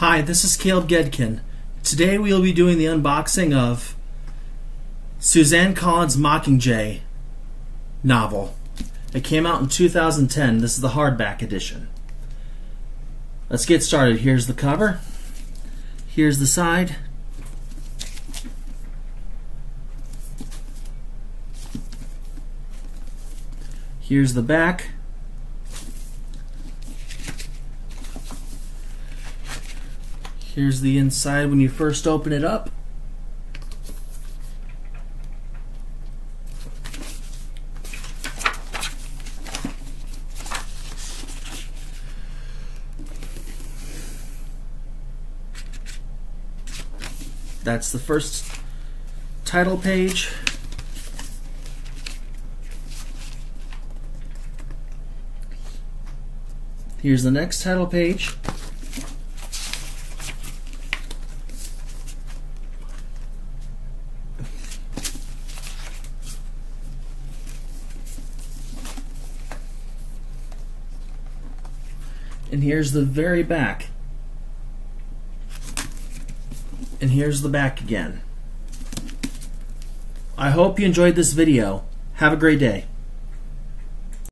Hi, this is Caleb Goedken. Today we will be doing the unboxing of Suzanne Collins' Mockingjay novel. It came out in 2010. This is the hardback edition. Let's get started. Here's the cover. Here's the side. Here's the back. Here's the inside when you first open it up. That's the first title page. Here's the next title page. And here's the very back. And here's the back again. I hope you enjoyed this video. Have a great day.